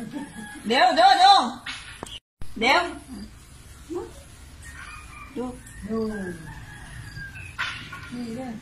เดี๋ยวดูดูเดี๋ยวดูดูนี่ด้วย